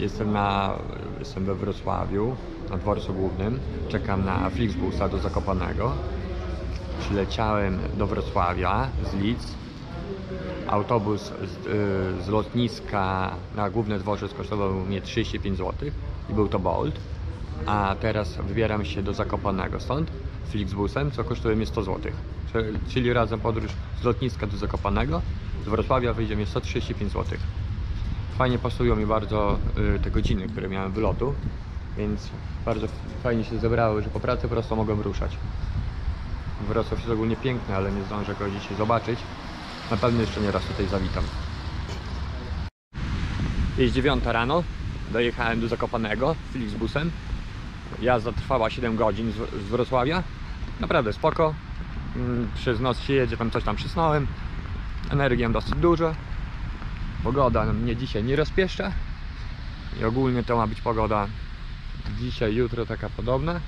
Jestem, na, jestem we Wrocławiu, na dworcu głównym. Czekam na Flixbusa do Zakopanego. Przyleciałem do Wrocławia z Lidz. Autobus z, y, z lotniska na główny dworzec kosztował mnie 35 zł i był to Bolt. A teraz wybieram się do Zakopanego stąd Flixbusem, co kosztuje mnie 100 zł. Czyli- razem podróż z lotniska do Zakopanego. Z Wrocławia wyjdzie mi 135 zł. Fajnie pasują mi bardzo y, te godziny, które miałem wylotu, więc bardzo fajnie się zebrały, że po pracy po prostu mogłem ruszać. Wrocław jest ogólnie piękny, ale nie zdążę go dzisiaj zobaczyć. Na pewno jeszcze nie raz tutaj zawitam. Jest 9 rano, dojechałem do Zakopanego Flixbusem. Jazda trwała 7 godzin z, Wrocławia. Naprawdę spoko. Mm, Przez noc się jedzie, tam coś tam przysnąłem. Energii mam dosyć dużo. Pogoda mnie dzisiaj nie rozpieszcza. I ogólnie to ma być pogoda dzisiaj, jutro taka podobna.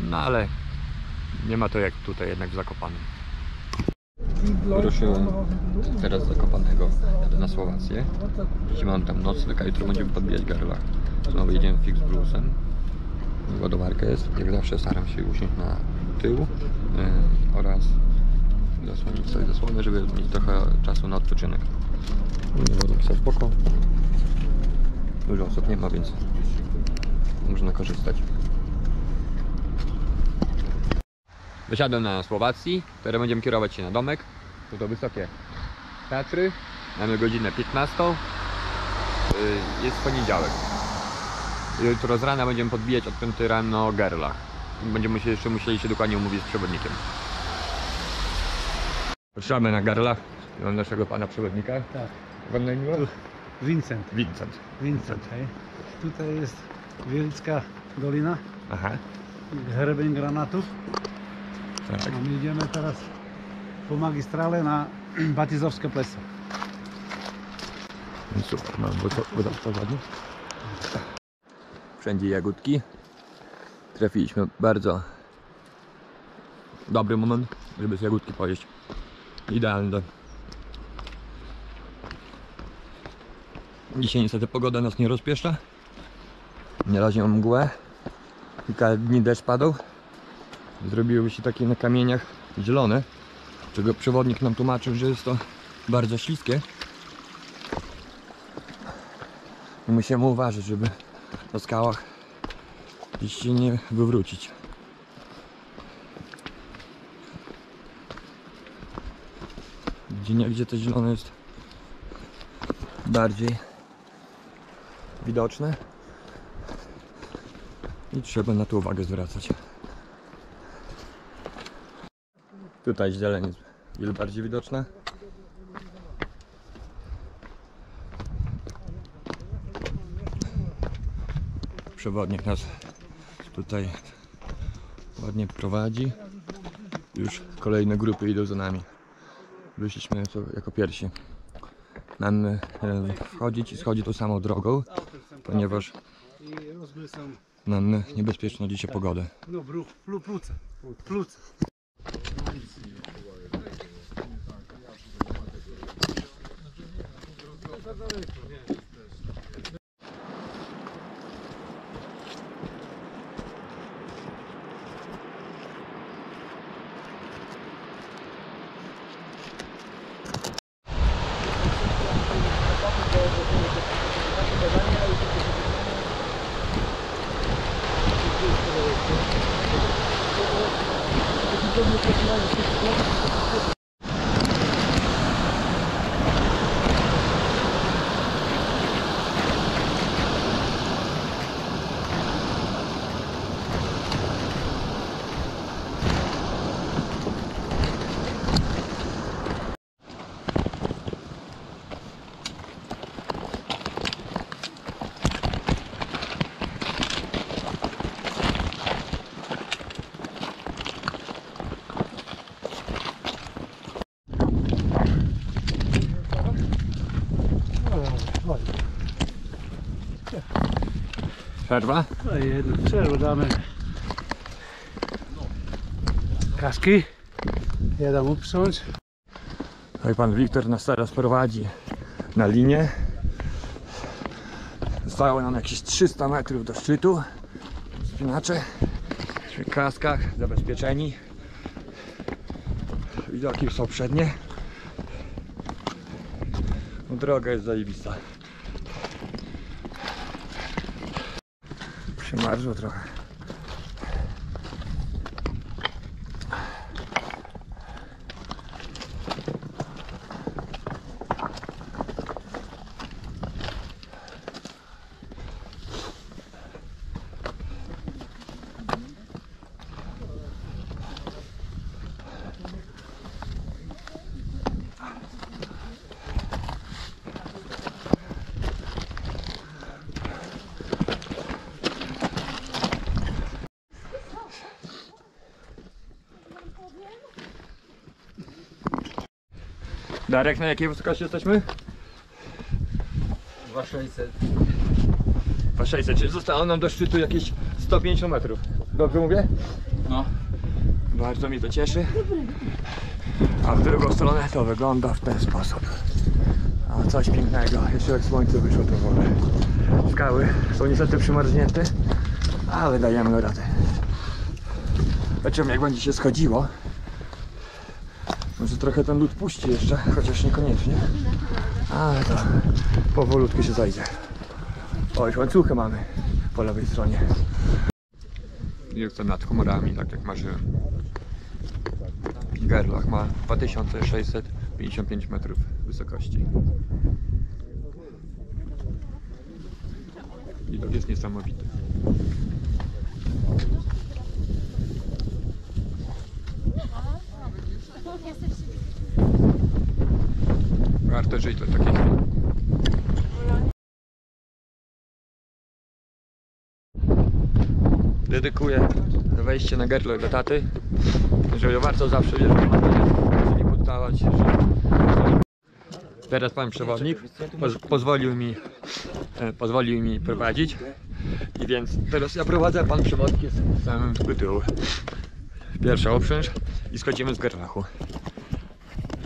No ale nie ma to jak tutaj jednak w Zakopanem. Ruszyłem teraz Zakopanego, na Słowację. Dzisiaj mam tam nocleg, a jutro będziemy podbijać garlach. Znowu jedziemy fix bluesem. Ładowarka jest, jak zawsze staram się usiąść na tył yy, oraz zasłonić sobie zasłonę, żeby mieć trochę czasu na odpoczynek. Nie wodą pisać spoko. Dużo osób nie ma, więc można korzystać. Wysiadłem na Słowacji, teraz będziemy kierować się na domek. To to wysokie Tatry. Mamy godzinę 15. Yy, Jest poniedziałek. Jutro z rana będziemy podbijać od 5 rano Gerlach. Będziemy się jeszcze musieli się dokładnie umówić z przewodnikiem. Patrzymy na Gerlach. Mam naszego pana przewodnika. Tak. Pan na imię? Vincent. Vincent. Vincent, hej. Tutaj jest Wielicka Dolina, Aha. Hrebień Granatów. Tak. A my idziemy teraz po magistrale na Batizowskie Pleso. No Super, mam to ładnie. Wszędzie jagódki. Trafiliśmy bardzo dobry moment, żeby z jagódki pojeść. Idealny do... Dzisiaj niestety pogoda nas nie rozpieszcza. Na razie mam mgłę. Kilka dni deszcz padał. Zrobiły się takie na kamieniach zielone. Czego przewodnik nam tłumaczył, że jest to bardzo śliskie. I musimy uważać, żeby na skałach gdzieś się nie wywrócić. Gdzie gdzie to zielone jest bardziej widoczne i trzeba na to uwagę zwracać. Tutaj zieleń jest wiele bardziej widoczna. przewodnik nas tutaj ładnie prowadzi. Już kolejne grupy idą za nami. Wyszliśmy jako pierwsi. Mamy e, wchodzić i schodzić tą samą drogą, ponieważ mamy niebezpieczną dzisiaj pogodę. no bruch, plu, pluce. Pluce. Przerwa? No i jedną przerwę damy. Kaski. Jeden uprzeć. No i pan Wiktor nas teraz prowadzi na linię. Zostało nam jakieś 300 metrów do szczytu. Spinacze w kaskach, zabezpieczeni. Widoki są przednie. No, droga jest zajebista. Przymarzło trochę. Darek, na jakiej wysokości jesteśmy? 2600. 600, czyli zostało nam do szczytu jakieś 150 metrów. Dobrze mówię? No. Bardzo mnie to cieszy. A w drugą stronę to wygląda w ten sposób. A coś pięknego. Jeszcze jak słońce wyszło to w ogóle. Skały są niestety przymarznięte, ale dajemy radę. Zobaczymy jak będzie się schodziło. Może trochę ten lód puści jeszcze, chociaż niekoniecznie. Ale to powolutku się zajdzie. O, już łańcuchy mamy po lewej stronie. Jestem nad chmurami, tak jak marzyłem. Gerlach ma 2655 metrów wysokości. Widok jest niesamowity. Żyć dla takich. Dedykuję wejście na Gerlo do taty, żeby warto zawsze wiesz, nie poddawać że- Teraz pan przewodnik poz pozwolił mi e, pozwolił mi prowadzić i więc teraz ja prowadzę, pan przewodnik jest samym tyłu. Pierwsza oprząż i schodzimy z Gerlachu.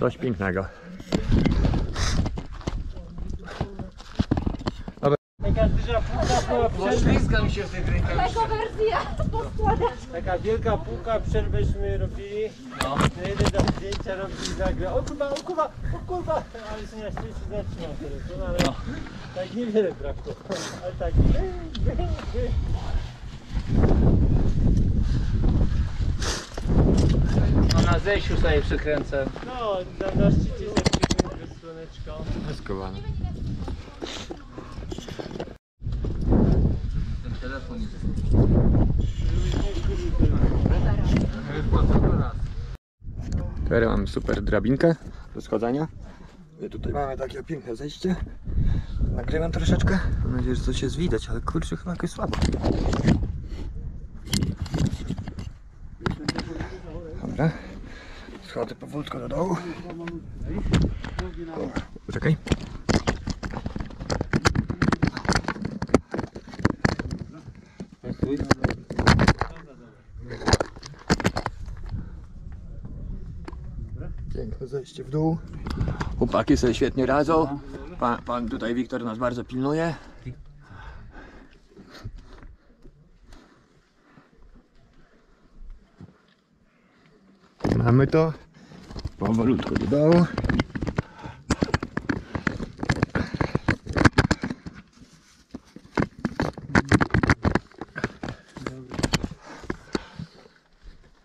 Coś pięknego. Taka duża półka po Ślizgam się w tych rękach. Tego wersja poskładać. Taka wielka półka, przerwęśmy robili. No. Jeden tam zdjęcia robili zagra. O kurwa, o kurwa, o kurwa. Ale się na szczęście zatrzymał telefon, ale tak niewiele brakło. Ale tak. No na zejściu sobie przykręcę. No, na, na szczycie zapiśmy bez słoneczko. Jest. Teraz mamy super drabinkę do schodzenia. I tutaj mamy takie piękne zejście. Nagrywam troszeczkę. Mam nadzieję, że coś jest widać, ale kurczę chyba jakoś słabo. Dobra. Schodzę powolutku do dołu. O, Poczekaj. Zejście w dół. Chłopaki sobie świetnie radzą. Pan, pan tutaj Wiktor nas bardzo pilnuje. Mamy to. Powolutku do dołu.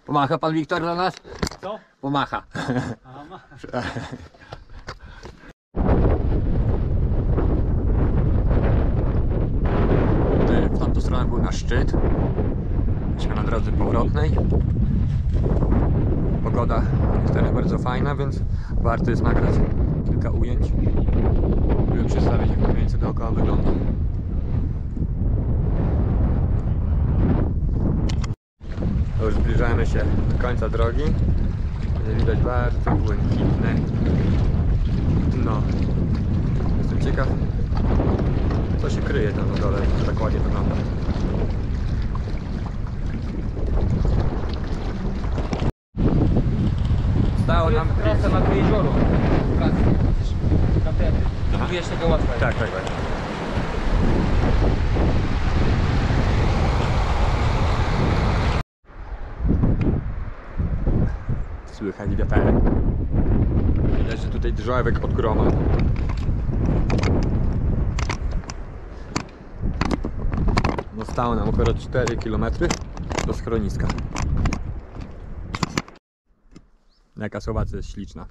Pomacha pan Wiktor dla nas? Co? Pomacha. Aha, ma. Tutaj W tamtą stronę był nasz szczyt. Jesteśmy na drodze powrotnej. Pogoda jest teraz bardzo fajna, więc warto jest nagrać kilka ujęć, żeby przedstawić jak to mniej więcej dookoła wygląda. Już zbliżamy się do końca drogi. Widać bardzo błękitne dno. Jestem ciekaw, co się kryje tam na dole, tak ładnie wygląda. Stało nam... Trasa na do jezioro. Na ten. Budujesz tego łatwo. Tak, tak, tak. Słychać wiaterek. Widać, że tutaj drzewek od groma. Zostało nam około 4 km do schroniska. Jaka Słowacja jest śliczna.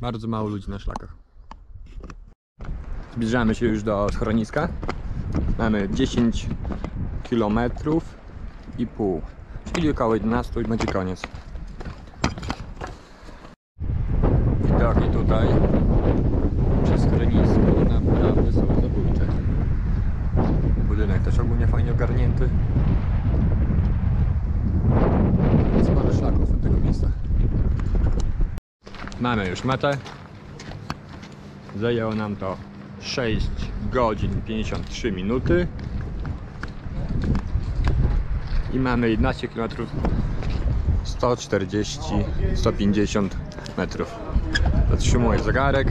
Bardzo mało ludzi na szlakach. Zbliżamy się już do schroniska. Mamy 10 km i pół. Czyli około 11 i będzie koniec. Widoki tutaj przez schronisko naprawdę są zabójcze. Budynek też ogólnie fajnie ogarnięty. Jest parę szlaków od tego miejsca. Mamy już metę. Zajęło nam to 6 godzin 53 minuty. I mamy 11 km 140 150 metrów. Zatrzymuję zegarek.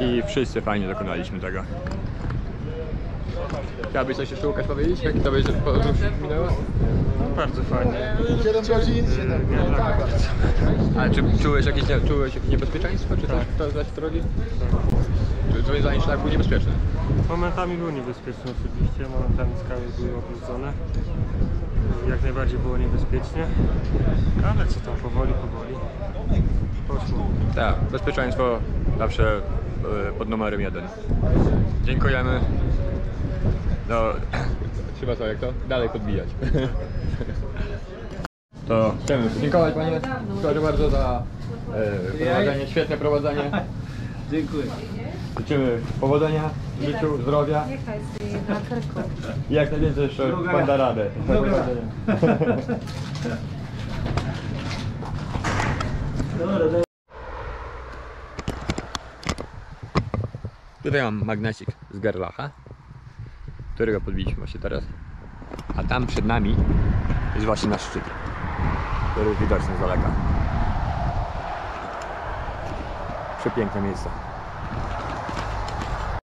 I wszyscy fajnie dokonaliśmy tego. Chciałbyś coś jeszcze Łukasz powiedzieć? Jak tobie się podróż minęła? Bardzo fajnie. 7 godzin? Ale czy czułeś jakieś, nie- czułeś jakieś niebezpieczeństwo? Czy coś to znać drogi? Czy twoim zdaniem szlak był niebezpieczny? Momentami był niebezpieczny oczywiście, momentami skały były obrudzone. Jak najbardziej było niebezpiecznie. Ale co tam, powoli, powoli. Poszło. Tak, bezpieczeństwo zawsze e, pod numerem jeden. Dziękujemy. No, trzeba co, jak to? Dalej podbijać. To chcemy podziękować Panie. Proszę bardzo za e, prowadzenie, świetne prowadzenie. Dziękuję. Życzymy powodzenia, w życiu, zdrowia Jechać na Krku. i jak najwięcej jeszcze Druga Pan da radę. Dobra. Tutaj mam magnesik z Gerlacha, którego podbiliśmy właśnie teraz. A tam przed nami jest właśnie nasz szczyt, który jest widoczny z daleka. Przepiękne miejsce.